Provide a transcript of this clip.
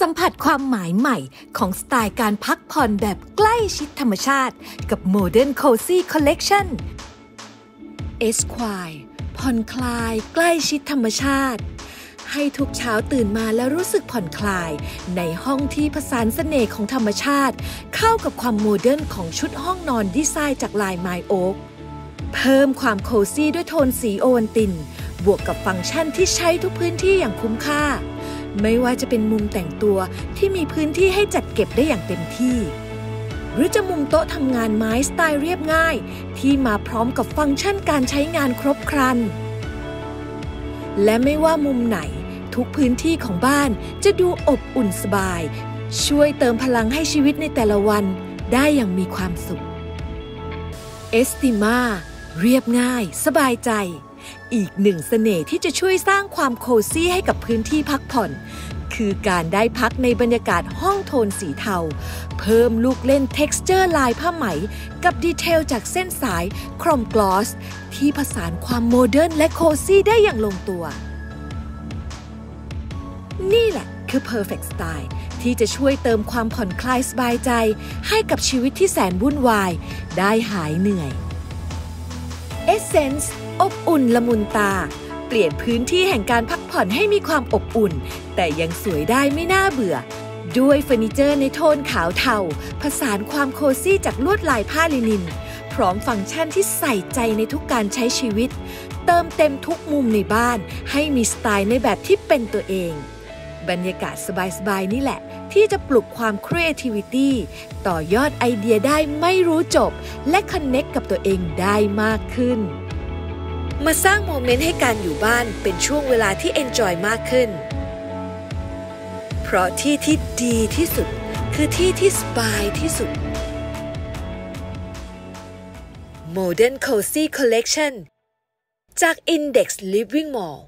สัมผัสความหมายใหม่ของสไตล์การพักผ่อนแบบใกล้ชิดธรรมชาติกับ Modern Cozy Collection Esquire ผ่อนคลายใกล้ชิดธรรมชาติ ให้ทุกเช้าตื่นมาแล้วรู้สึกผ่อนคลาย ในห้องที่ผสานเสน่ห์ของธรรมชาติ เข้ากับความโมเดิร์นของชุดห้องนอนดีไซน์จากลายไม้โอ๊กเพิ่มความ cozy ด้วยโทนสีโอวัลติน บวกกับฟังก์ชันที่ใช้ทุกพื้นที่อย่างคุ้มค่า ไม่ว่าจะเป็นมุมแต่งตัวที่มีพื้นที่ให้จัดเก็บได้อย่างเต็มที่ หรือจะมุมโต๊ะทำงานไม้สไตล์เรียบง่าย ที่มาพร้อมกับฟังก์ชันการใช้งานครบครัน และไม่ว่ามุมไหนทุกพื้นที่ของบ้านจะดูอบอุ่นสบาย ช่วยเติมพลังให้ชีวิตในแต่ละวันได้อย่างมีความสุข เอสติมาเรียบง่าย สบายใจ อีกหนึ่งเสน่ห์ที่จะช่วยสร้างความ cozy ให้กับพื้นที่พักผ่อน คือการได้พักในบรรยากาศห้องโทนสีเทา เพิ่มลูกเล่น texture ลายผ้าไหม กับดีเทลจากเส้นสาย chrome gloss ที่ผสานความโมเดิร์นและ cozy ได้อย่างลงตัว นี่แหละคือ Perfect Style ที่จะช่วยเติมความผ่อนคลายสบายใจ ให้กับชีวิตที่แสนวุ่นวาย ได้หายเหนื่อย Essence อบอุ่นละมุนตา เปลี่ยนพื้นที่แห่งการพักผ่อนให้มีความอบอุ่น แต่ยังสวยได้ไม่น่าเบื่อ ด้วยเฟอร์นิเจอร์ในโทนขาวเทา ผสานความโคซี่จากลวดลายผ้าลินิน พร้อมฟังก์ชันที่ใส่ใจในทุกการใช้ชีวิต เติมเต็มทุกมุมในบ้าน ให้มีสไตล์ในแบบที่เป็นตัวเอง บรรยากาศสบาย ๆ นี่แหละ ที่จะปลุกความ creativity ต่อยอดไอเดียได้ไม่รู้จบ และ connect กับตัวเองได้มากขึ้น มาสร้างโมเมนต์ให้การอยู่บ้านเป็นช่วงเวลาที่ enjoy มากขึ้น เพราะที่ที่ดีที่สุด คือที่ที่สบายที่สุด Modern Cozy Collection จาก Index Living Mall